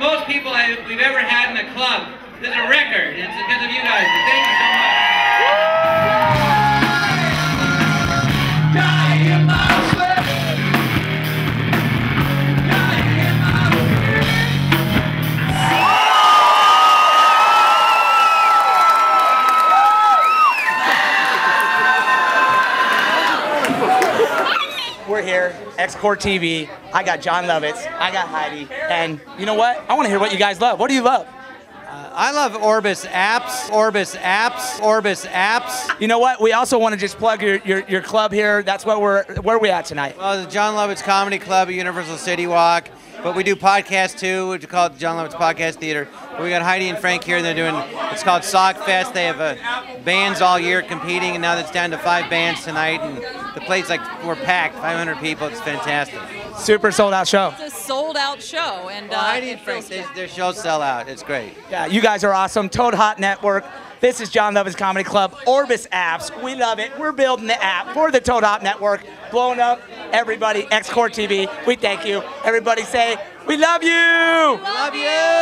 most people I, we've ever had in a club. This is a record. It's because of you guys. We're here, Xcorps TV. I got Jon Lovitz. I got Heidi. And you know what? I want to hear what you guys love. What do you love? Uh, I love Orbis apps, Orbis apps, Orbis apps. You know what? We also want to just plug your, your, your club here. That's what we're where are we at tonight. Well, the Jon Lovitz Comedy Club at Universal CityWalk. But we do podcasts too, which is called Jon Lovitz Podcast Theater. But we got Heidi and Frank here, and they're doing. It's called SOGFEST. They have uh, bands all year competing, and now it's down to five bands tonight, and the place like we're packed, 500 people. It's fantastic. Super sold out show. It's a sold out show, and Well, uh, Heidi and Frank, they, their shows sell out. It's great. Yeah, you guys are awesome. ToadHop Network. This is Jon Lovitz Comedy Club. Orbis apps. We love it. We're building the app for the ToadHop Network. Blowing up everybody. Xcorps TV. We thank you. Everybody say, we love you. We Love you.